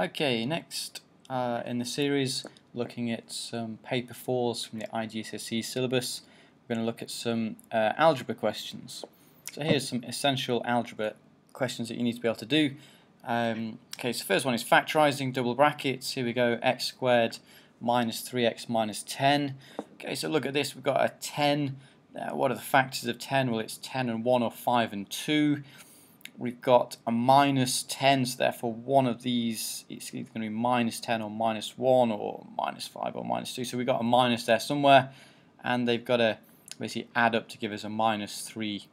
Okay, next uh, in the series, looking at some paper fours from the IGCSE syllabus, we're going to look at some uh, algebra questions. So here's some essential algebra questions that you need to be able to do. Um, okay, so first one is factorizing double brackets. Here we go, x squared minus 3x minus 10. Okay, so look at this, we've got a 10. Uh, what are the factors of 10? Well, it's 10 and 1 or 5 and 2 we've got a minus 10, so therefore one of these is either going to be minus 10 or minus 1 or minus 5 or minus 2. So we've got a minus there somewhere, and they've got to basically add up to give us a minus 3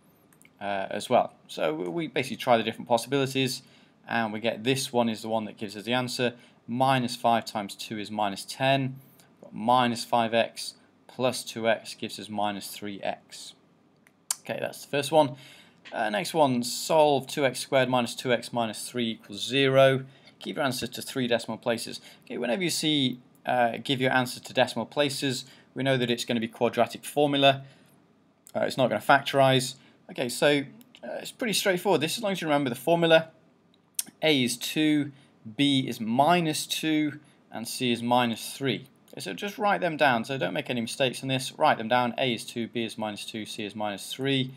uh, as well. So we basically try the different possibilities, and we get this one is the one that gives us the answer. Minus 5 times 2 is minus 10. Minus 5x plus 2x gives us minus 3x. Okay, that's the first one. Uh, next one, solve 2x squared minus 2x minus 3 equals 0. Keep your answer to three decimal places. Okay, whenever you see uh, give your answer to decimal places, we know that it's going to be quadratic formula. Uh, it's not going to factorize. Okay, so uh, it's pretty straightforward. This as long as you remember the formula. A is 2, B is minus 2, and C is minus 3. Okay, so just write them down. So don't make any mistakes in this. Write them down. A is 2, B is minus 2, C is minus 3.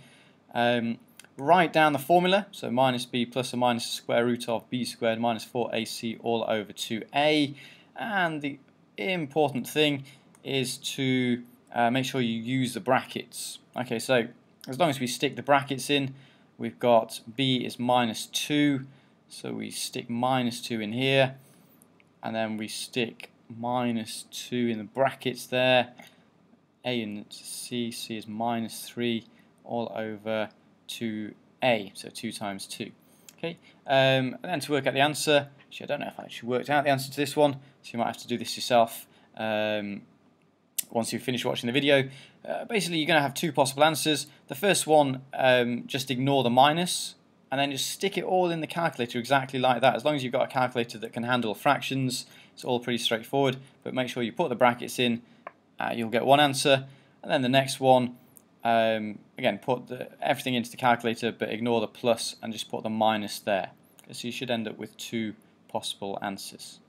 Um, write down the formula, so minus b plus or minus the square root of b squared minus 4ac all over 2a. And the important thing is to uh, make sure you use the brackets. Okay, so as long as we stick the brackets in, we've got b is minus 2, so we stick minus 2 in here, and then we stick minus 2 in the brackets there. a and c, c is minus 3 all over 2a, so 2 times 2. Okay, um, and then to work out the answer, actually I don't know if I actually worked out the answer to this one, so you might have to do this yourself um, once you finish watching the video. Uh, basically, you're going to have two possible answers. The first one, um, just ignore the minus, and then just stick it all in the calculator exactly like that. As long as you've got a calculator that can handle fractions, it's all pretty straightforward, but make sure you put the brackets in, uh, you'll get one answer. And then the next one, um, again, put the, everything into the calculator, but ignore the plus and just put the minus there. So you should end up with two possible answers.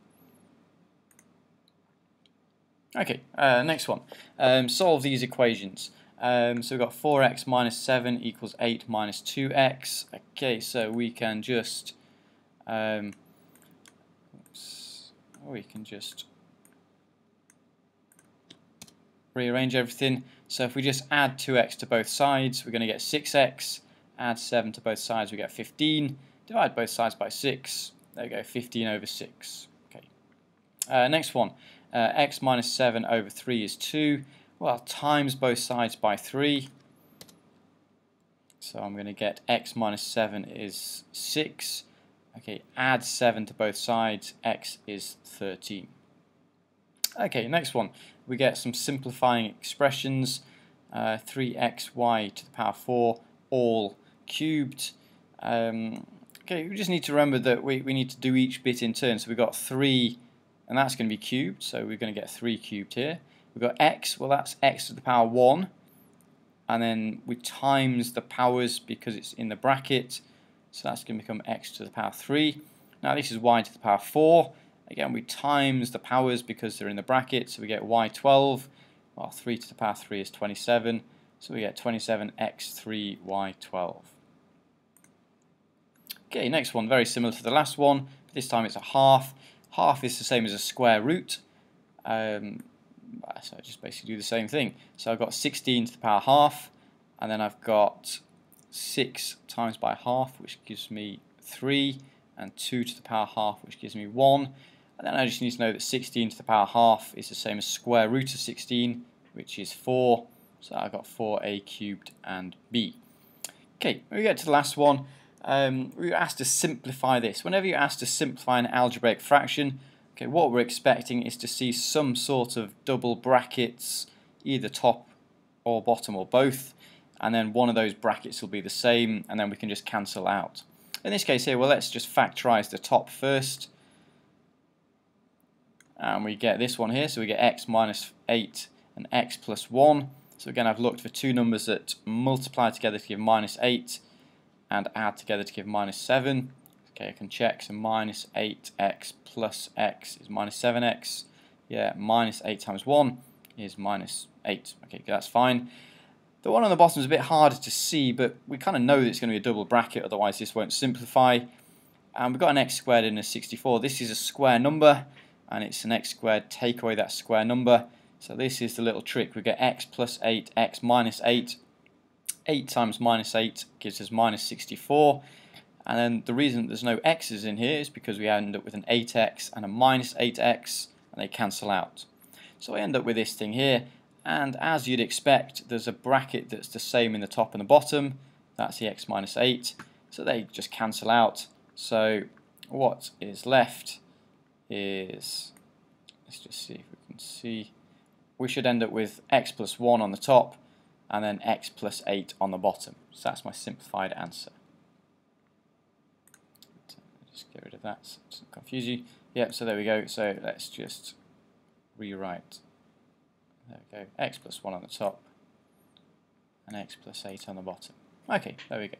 Okay, uh, next one. Um, solve these equations. Um, so we've got 4x minus 7 equals 8 minus 2x. Okay, so we can just um, we can just rearrange everything. So if we just add 2x to both sides, we're going to get 6x. Add 7 to both sides, we get 15. Divide both sides by 6. There we go, 15 over 6. Okay. Uh, next one, uh, x minus 7 over 3 is 2. Well, times both sides by 3. So I'm going to get x minus 7 is 6. Okay, add 7 to both sides, x is 13. Okay, next one. We get some simplifying expressions. Uh, 3xy to the power 4 all cubed. Um, okay, we just need to remember that we, we need to do each bit in turn. So we've got 3, and that's going to be cubed, so we're going to get 3 cubed here. We've got x, well that's x to the power 1, and then we times the powers because it's in the bracket, so that's going to become x to the power 3. Now this is y to the power 4, Again, we times the powers because they're in the bracket, so we get y12. Well, 3 to the power 3 is 27, so we get 27x3y12. Okay, next one, very similar to the last one. but This time it's a half. Half is the same as a square root. Um, so I just basically do the same thing. So I've got 16 to the power half, and then I've got 6 times by half, which gives me 3, and 2 to the power half, which gives me 1. And then I just need to know that 16 to the power half is the same as square root of 16, which is 4. So I've got 4a cubed and b. Okay, when we get to the last one, um, we are asked to simplify this. Whenever you're asked to simplify an algebraic fraction, okay, what we're expecting is to see some sort of double brackets, either top or bottom or both, and then one of those brackets will be the same, and then we can just cancel out. In this case here, well, let's just factorize the top first and we get this one here so we get x minus 8 and x plus 1 so again I've looked for two numbers that multiply together to give minus 8 and add together to give minus 7 Okay, I can check. So minus 8x plus x is minus 7x. Yeah, minus 8 times 1 is minus 8. Okay, that's fine. The one on the bottom is a bit harder to see, but we kind of know that it's going to be a double bracket, otherwise this won't simplify. And we've got an x squared in a 64. This is a square number, and it's an x squared. Take away that square number. So this is the little trick. We get x plus 8, x minus 8. 8 times minus 8 gives us minus 64. And then the reason there's no x's in here is because we end up with an 8x and a minus 8x, and they cancel out. So I end up with this thing here, and as you'd expect, there's a bracket that's the same in the top and the bottom. That's the x minus 8, so they just cancel out. So what is left is, let's just see if we can see, we should end up with x plus 1 on the top, and then x plus 8 on the bottom. So that's my simplified answer just get rid of that so it doesn't confuse you. Yep, so there we go. So let's just rewrite. There we go. x plus 1 on the top and x plus 8 on the bottom. Okay, there we go.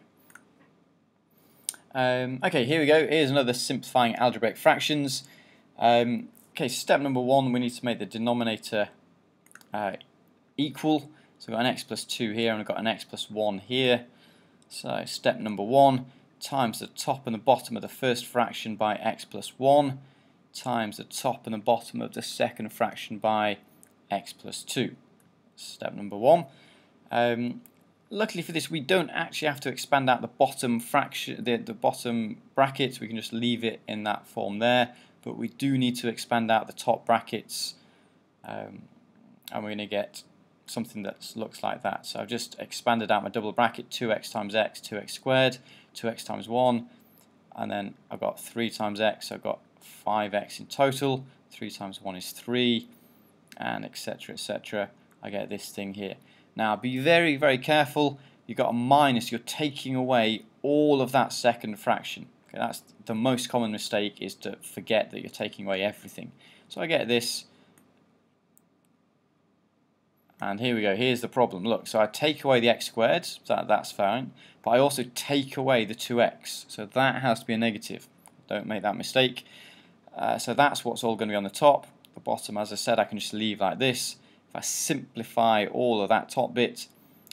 Um, okay, here we go. Here's another simplifying algebraic fractions. Um, okay, step number one, we need to make the denominator uh, equal. So we've got an x plus 2 here and we've got an x plus 1 here. So step number one, times the top and the bottom of the first fraction by x plus 1 times the top and the bottom of the second fraction by x plus 2. Step number one. Um, luckily for this, we don't actually have to expand out the bottom fraction, the, the bottom brackets. We can just leave it in that form there. But we do need to expand out the top brackets, um, and we're going to get something that looks like that. So I've just expanded out my double bracket, 2x times x, 2x squared, 2x times 1, and then I've got 3 times x, so I've got 5x in total, 3 times 1 is 3, and etc, etc. I get this thing here. Now be very, very careful, you've got a minus, you're taking away all of that second fraction. That's the most common mistake is to forget that you're taking away everything. So I get this and here we go, here's the problem. Look, so I take away the x squared, so that, that's fine, but I also take away the 2x, so that has to be a negative. Don't make that mistake. Uh, so that's what's all going to be on the top. The bottom, as I said, I can just leave like this. If I simplify all of that top bit,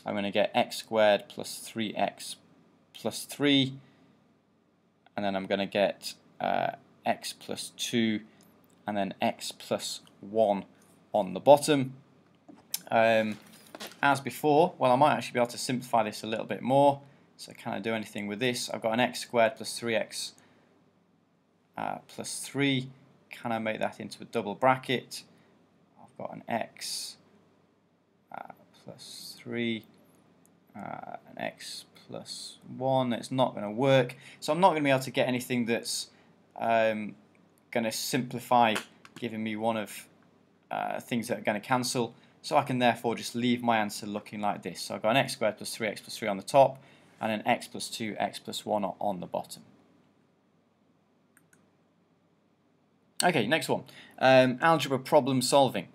I'm going to get x squared plus 3x plus 3, and then I'm going to get uh, x plus 2, and then x plus 1 on the bottom. Um, as before, well I might actually be able to simplify this a little bit more. So can I do anything with this? I've got an x squared plus 3x uh, plus 3. Can I make that into a double bracket? I've got an x uh, plus 3, uh, an x plus 1. It's not going to work. So I'm not going to be able to get anything that's um, going to simplify giving me one of uh, things that are going to cancel. So I can therefore just leave my answer looking like this. So I've got an x squared plus 3x plus 3 on the top and an x plus 2, x plus 1 on the bottom. Okay, next one. Um, algebra problem solving.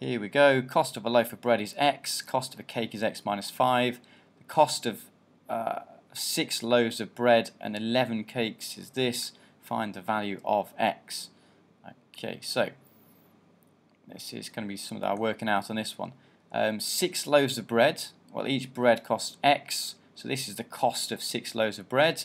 Here we go. Cost of a loaf of bread is x. Cost of a cake is x minus 5. The cost of uh, 6 loaves of bread and 11 cakes is this. Find the value of x. Okay, so this is going to be some that are working out on this one. Um, six loaves of bread. Well, each bread costs X. So this is the cost of six loaves of bread.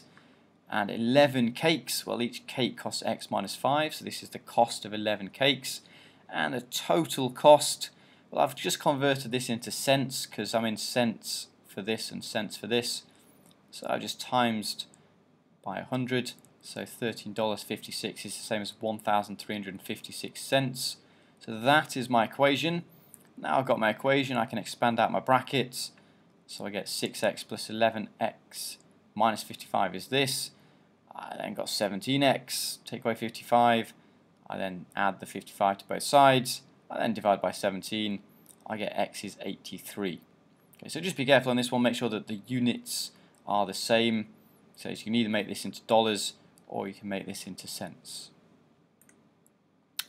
And 11 cakes. Well, each cake costs X minus 5. So this is the cost of 11 cakes. And the total cost. Well, I've just converted this into cents because I'm in cents for this and cents for this. So I just times by 100. So $13.56 is the same as 1,356 cents. So that is my equation. Now I've got my equation, I can expand out my brackets. So I get 6x plus 11x minus 55 is this. I then got 17x, take away 55. I then add the 55 to both sides. I then divide by 17. I get x is 83. Okay, so just be careful on this one. Make sure that the units are the same. So you can either make this into dollars or you can make this into cents.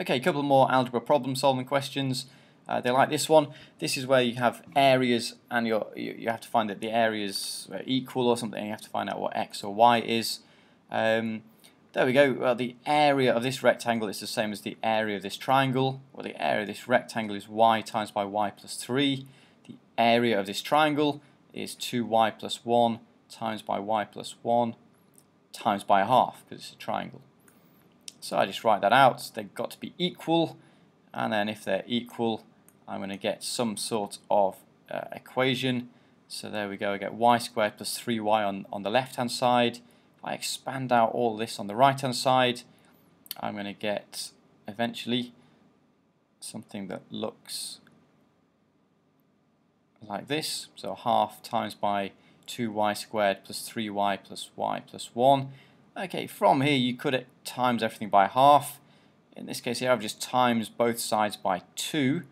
Okay, a couple more algebra problem solving questions. Uh, they like this one. This is where you have areas and you you have to find that the areas are equal or something. You have to find out what x or y is. Um, there we go. Well, the area of this rectangle is the same as the area of this triangle. Well, the area of this rectangle is y times by y plus 3. Area of this triangle is 2y plus 1 times by y plus 1 times by a half because it's a triangle. So I just write that out. They've got to be equal. And then if they're equal, I'm going to get some sort of uh, equation. So there we go. I get y squared plus 3y on, on the left-hand side. If I expand out all this on the right-hand side, I'm going to get eventually something that looks like this. So half times by 2y squared plus 3y plus y plus 1. Okay, from here you could times everything by half. In this case here I've just times both sides by 2.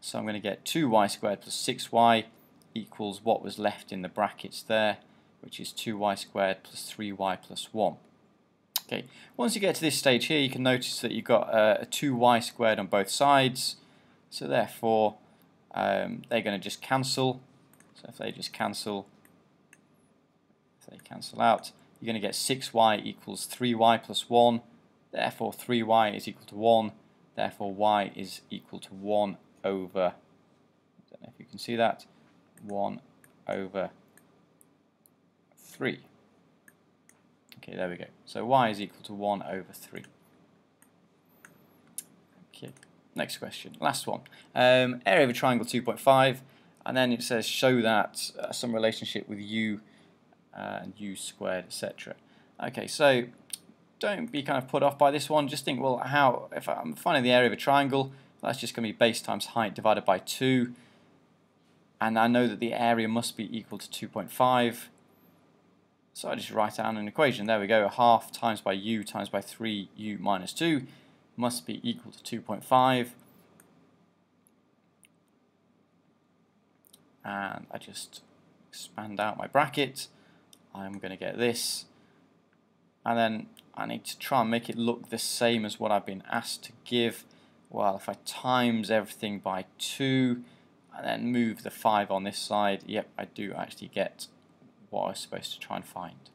So I'm going to get 2y squared plus 6y equals what was left in the brackets there, which is 2y squared plus 3y plus 1. Okay, once you get to this stage here, you can notice that you've got uh, a 2y squared on both sides. So therefore, um, they're going to just cancel. So if they just cancel, if they cancel out, you're going to get 6y equals 3y plus 1. Therefore, 3y is equal to 1. Therefore, y is equal to 1 over, I don't know if you can see that, 1 over 3. Okay, there we go. So y is equal to 1 over 3. Okay. Next question, last one. Um, area of a triangle 2.5, and then it says show that uh, some relationship with u uh, and u squared, etc. Okay, so don't be kind of put off by this one. Just think, well, how if I'm finding the area of a triangle, that's just going to be base times height divided by 2. And I know that the area must be equal to 2.5. So I just write down an equation. There we go. Half times by u times by 3u minus 2 must be equal to 2.5 and I just expand out my bracket. I'm going to get this. And then I need to try and make it look the same as what I've been asked to give. Well if I times everything by 2 and then move the 5 on this side yep I do actually get what I was supposed to try and find